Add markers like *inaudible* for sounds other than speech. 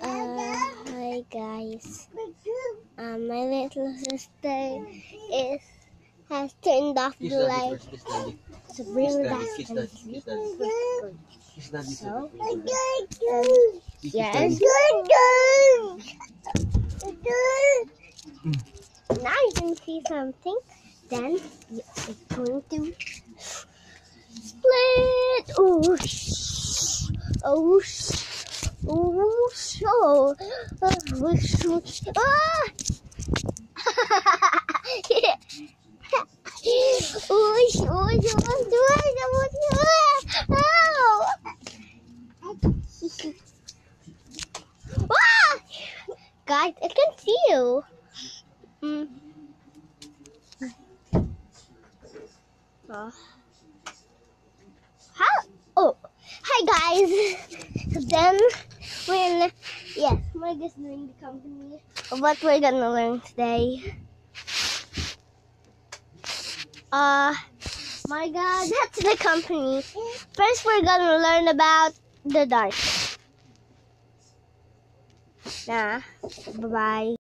Uh, hi guys. Um, my little sister is has turned off the light daddy. bring back daddy. Kiss some daddy. sleep. Good. So, Kiss Yes. Now you can see something. Then it's going to split. Oh, oh, oh. Oh! Oh, oh, oh, sh- oh, Ah! Guys, I can see you. Mm. Uh, how? Oh, hi guys. *laughs* then when yes, Marga's doing the company. What we're gonna learn today? Uh, my god, *laughs* that's the company. First, we're gonna learn about the dark. Nah, bye bye.